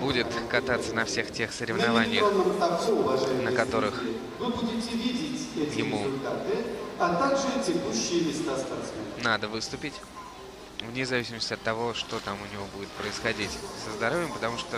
будет кататься на всех тех соревнованиях, на которых ему надо выступить, вне зависимости от того, что там у него будет происходить со здоровьем, потому что